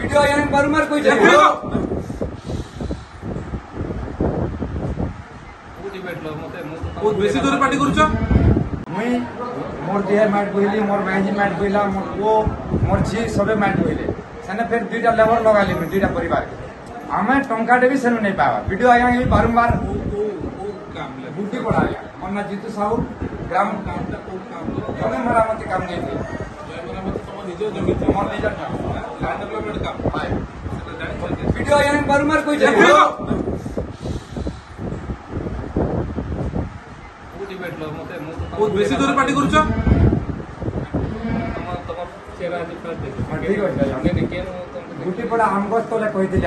video यानी परमर कोई देखो বহুত বেশি দূরে পার্টি করছ মুই মোর দেহে ম্যাট কইলি মোর ভাইজি ম্যাট কইলা মোর পুও মোর ঝি সবে ম্যাট কইলে সেনে ফের দুইটা লেভেল লগাইলি মুই দুইটা পরিবার ଆମେ ଟଙ୍କାଟେ ବି ସେନୁ ନେଇ ପାଇବା ବିଡ଼ିଓ ଆଜ୍ଞା ବି ବାରମ୍ବାର ବୁଟି ପଡ଼ା ଆଜ୍ଞା ମୋ ନାଁ ଜିତୁ ସାହୁ ଗ୍ରାମ ଜମି ମରାମତି କାମ ନେଇଥିଲି ମୋର ନିଜର ଜାଣିଛନ୍ତି ଭିଡ଼ିଓ ଆଜ୍ଞା ବାରମ୍ବାର କହି ଯାଇ କୋଉଠି ଭେଟଲ ମତେ ମୁଁ ତ ବହୁତ ବେଶୀ ଜୋରେ ପାଟି କରୁଛ ଠିକ ଅଛି ଆଜ୍ଞା ବୁଟି ପଡା ଆମ୍ବ ତଳେ କହିଥିଲି